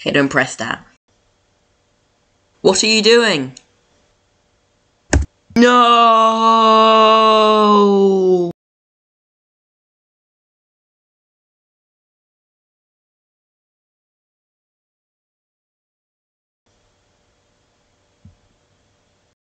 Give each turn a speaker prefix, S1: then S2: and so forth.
S1: Okay, don't press that. What are you doing? No!